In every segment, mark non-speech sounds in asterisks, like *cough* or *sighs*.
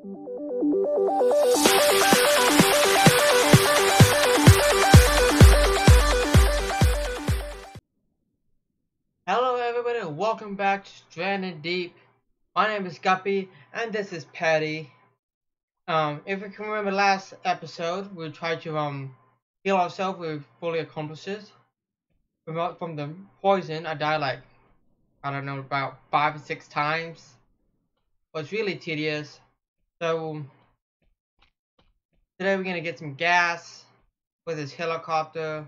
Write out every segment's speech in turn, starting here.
Hello everybody, and welcome back to Stranded Deep. My name is Guppy, and this is Patty. Um, if you can remember last episode, we tried to um heal ourselves with fully accomplices. From, from the poison, I died like, I don't know, about five or six times. It was really tedious. So, today we're gonna get some gas with this helicopter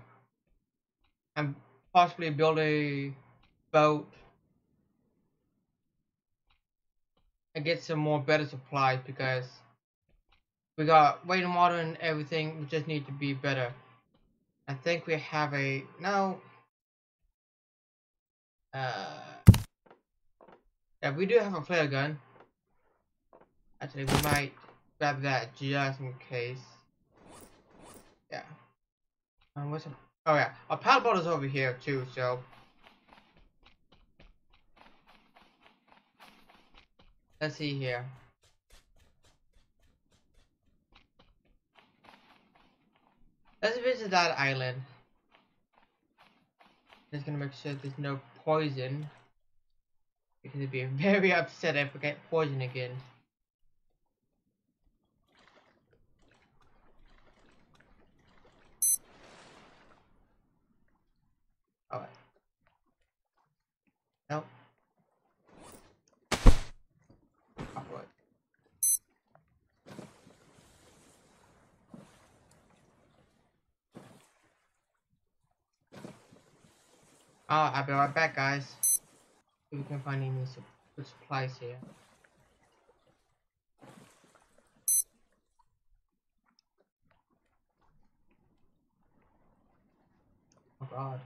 and possibly build a boat and get some more better supplies because we got and water and everything. We just need to be better. I think we have a no. Uh yeah we do have a flare gun actually we might grab that just in case yeah um, what's a, oh yeah our paddle boat is over here too so Let's see here. Let's visit that island. Just gonna make sure there's no poison. Because it'd be *laughs* very upset if I get poison again. Oh, I'll be right back, guys. We can find any supplies here. Oh god.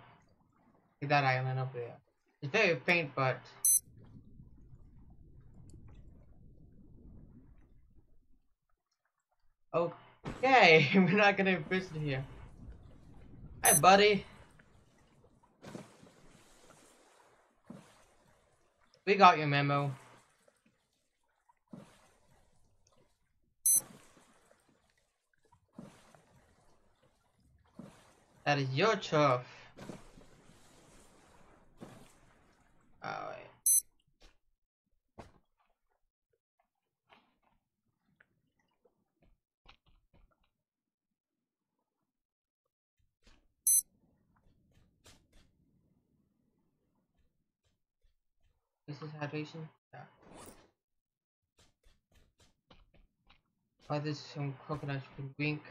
See that island up there. Very faint, but Okay, *laughs* we're not gonna visit here. Hi, buddy. We got your memo. That is your turf. This is hydration? Yeah. Oh, there's some coconuts you can drink.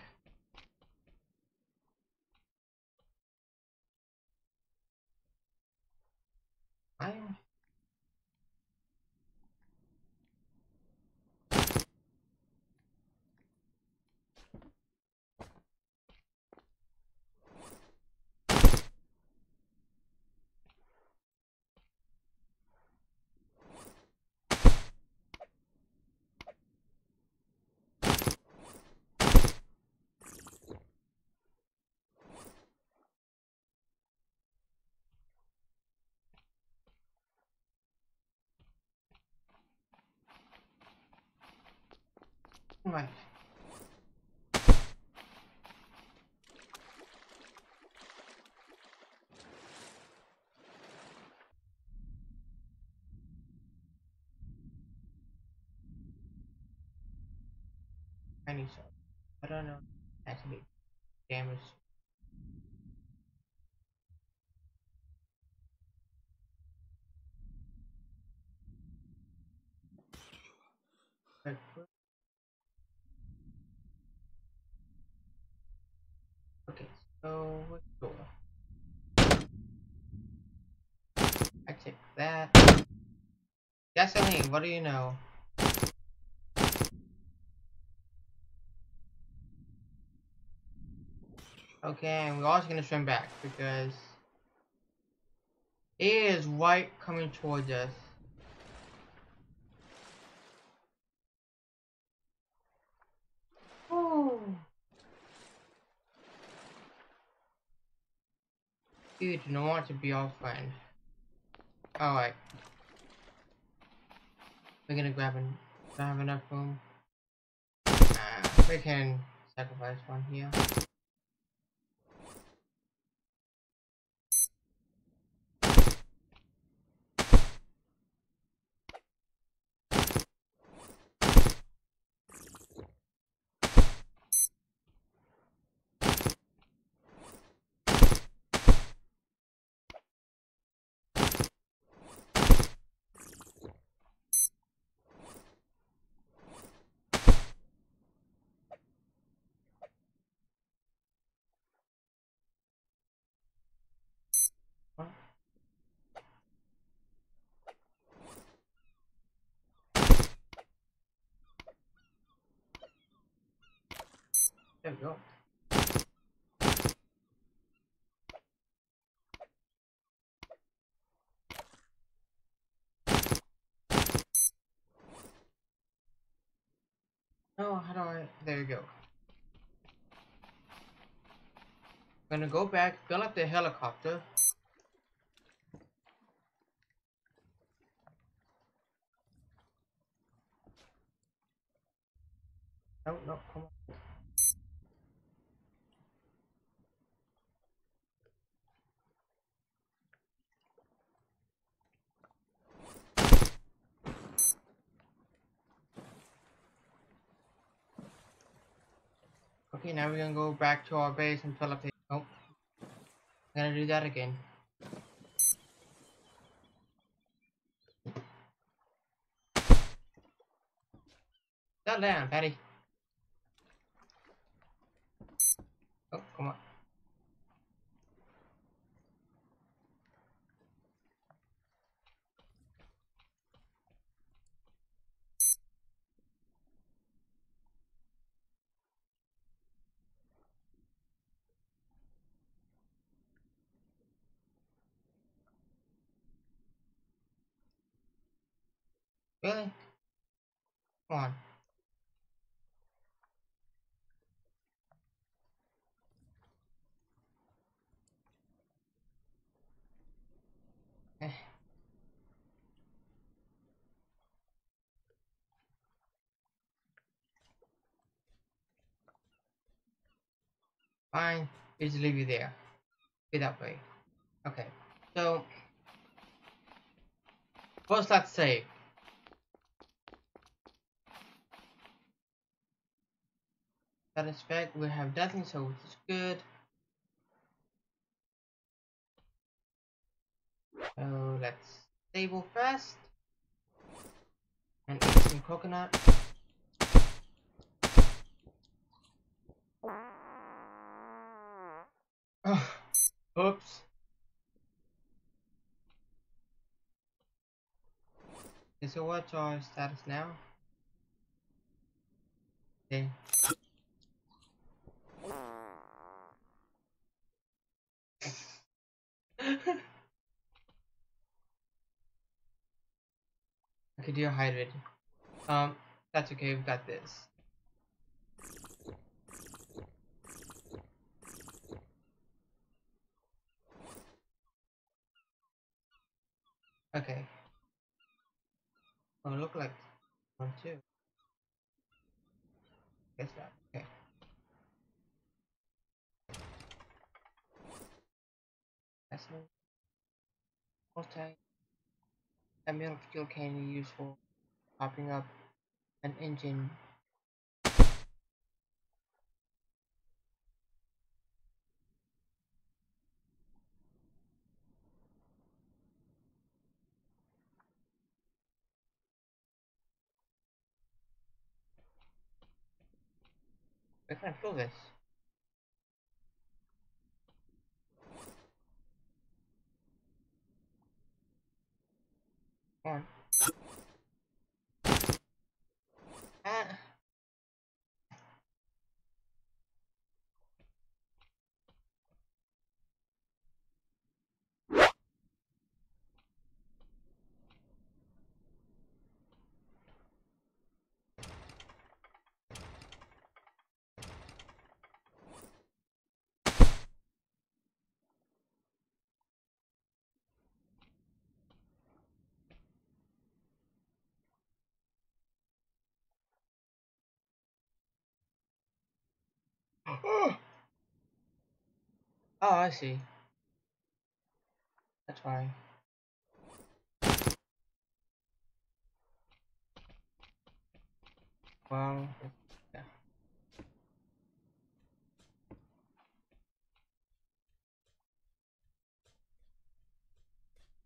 I'm Right. Tiny shot. I don't know. Actually, damage. But Okay, so let's go. I take that. Gasoline, what do you know? Okay, and we're also gonna swim back because it is right coming towards us. You do not want to be our friend. Alright. We're gonna grab and have enough room. Uh, we can sacrifice one here. There we go. Oh, how do I? There you go. I'm gonna go back, fill up the helicopter. No, no, come on. Okay, now we're gonna go back to our base and fill up the. Oh, I'm gonna do that again. Settle down, Patty. Oh, come on. Really? Come on. *sighs* Fine, just leave you there. Be that way. Okay, so first let's save. Satisfied, we have nothing, so which is good. So let's stable first. and eat some coconut. *sighs* Oops. So what's our status now? Okay. Dehydrated. Um, that's okay, we've got this. Okay. Oh, look like one two. Guess that. Okay. That's no. Multi. Amount of fuel can be used for popping up an engine. I can't fill this. Come on. Ah. Oh, I see. That's why. Well, yeah.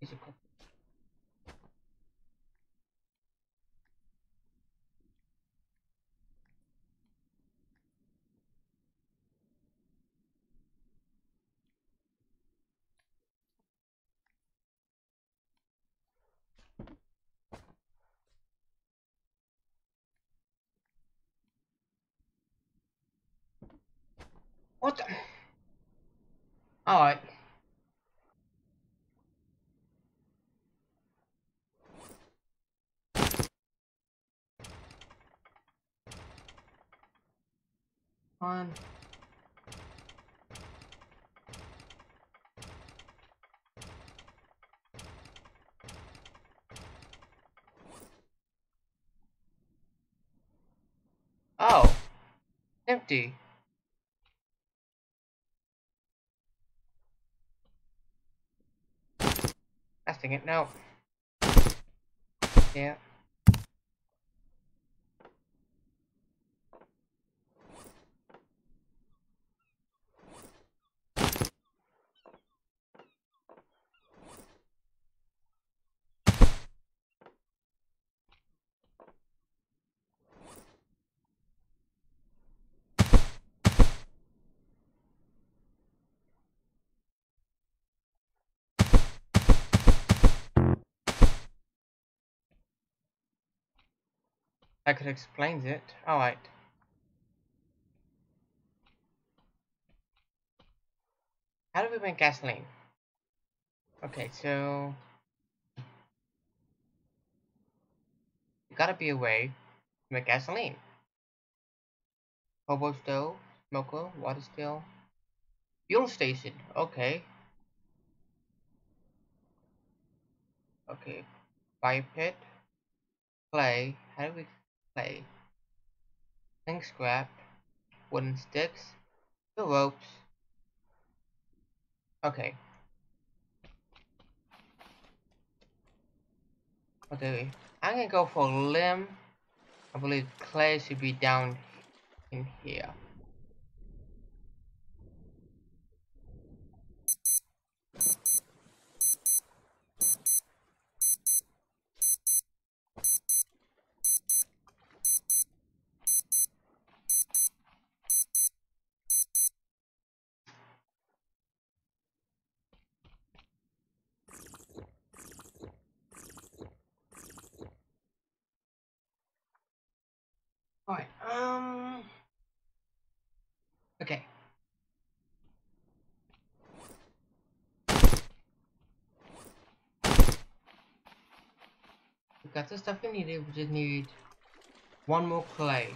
He's a What the? Alright. On. Oh. Empty. Testing it now. Yeah. That could explains it. Alright. How do we make gasoline? Okay, so... Gotta be a way to make gasoline. Hobo stove, smoker, water still. Fuel station, okay. Okay, fire pit, clay, how do we clay. Zinc scrap, wooden sticks, the ropes. Okay. Okay, I'm gonna go for limb. I believe clay should be down in here. Alright, um... Okay. Got the stuff we needed, we just need one more clay.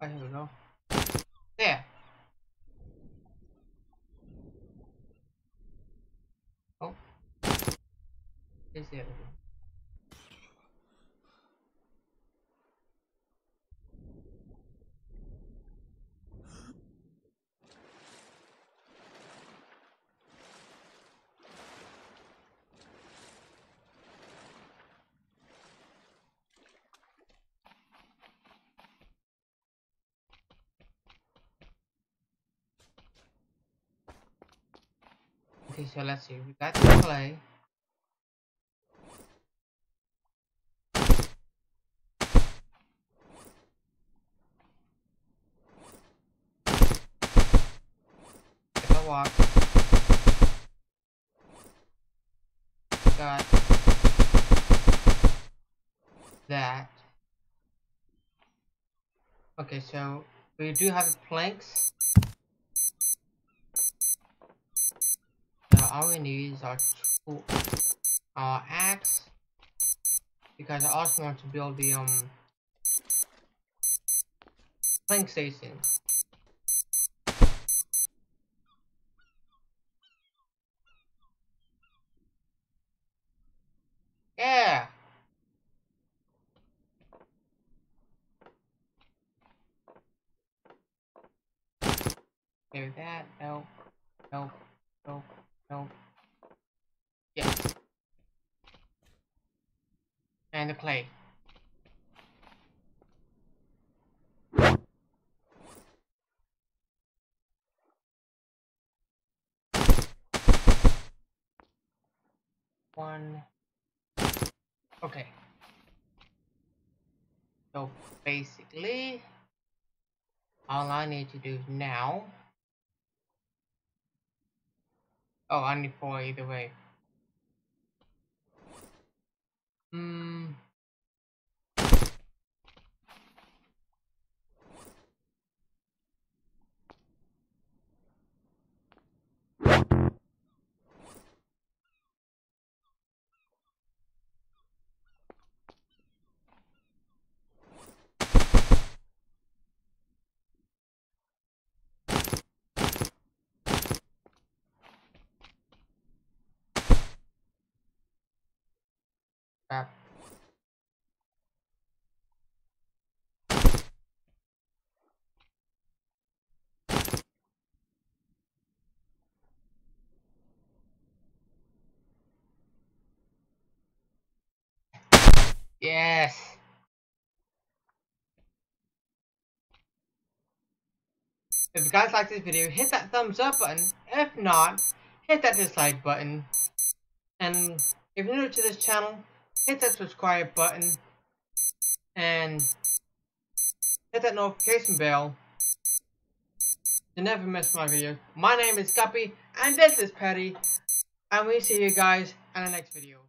Oh, here we go. There. Oh. Is there? Okay, so let's see. We got the clay. Take a walk. Got that. Okay, so we do have planks. all we need is our two, our axe, because I also want to build the um plank station. Yeah. That. Oh. One. Okay. So basically, all I need to do now. Oh, I need four either way. Hmm. Yes. If you guys like this video, hit that thumbs up button. If not, hit that dislike button. And if you're new to this channel, hit that subscribe button. And hit that notification bell to never miss my videos. My name is Guppy, and this is Petty. And we see you guys in the next video.